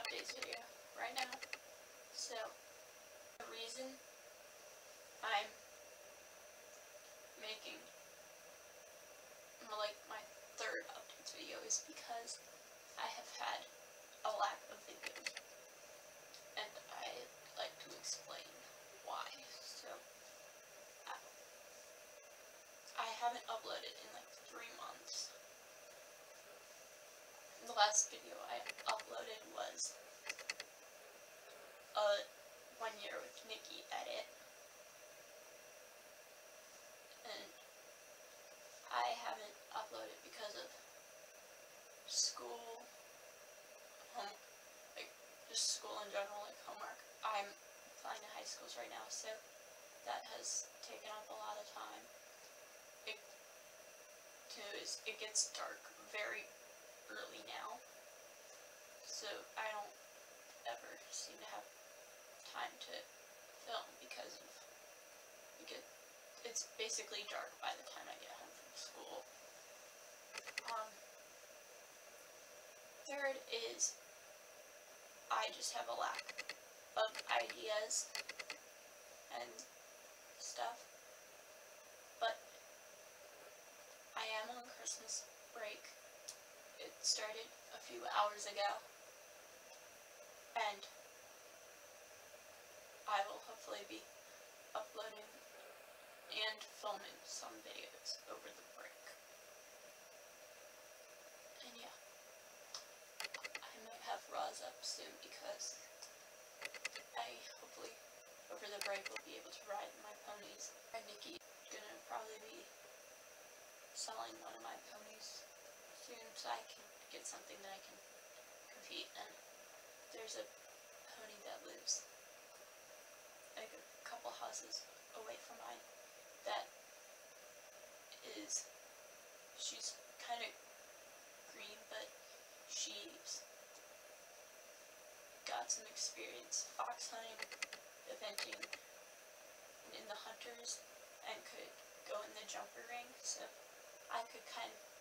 updates video right now. So, the reason I'm making like my third updates video is because I have had a lack of videos. And I'd like to explain why. So, I, I haven't uploaded in like three months. The last video I uploaded was a one year with Nicky edit. And I haven't uploaded because of school, home, like just school in general, like homework. I'm applying to high schools right now, so that has taken up a lot of time. It too is it gets dark very early now, so I don't ever seem to have time to film because of because it's basically dark by the time I get home from school. Um, third is I just have a lack of ideas and stuff. But I am on Christmas break. It started a few hours ago. And I will hopefully be uploading and filming some videos over the break. And yeah, I might have Roz up soon because I hopefully over the break will be able to ride my ponies. And Nikki's gonna probably be selling one of my ponies soon so I can get something that I can compete and there's a pony that lives like a couple houses away from mine that is she's kind of green but she's got some experience fox hunting eventing in the hunters and could go in the jumper ring so I could kind of